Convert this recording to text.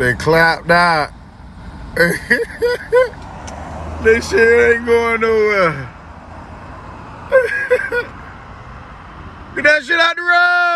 They clapped out. this shit ain't going nowhere. Get that shit out the road.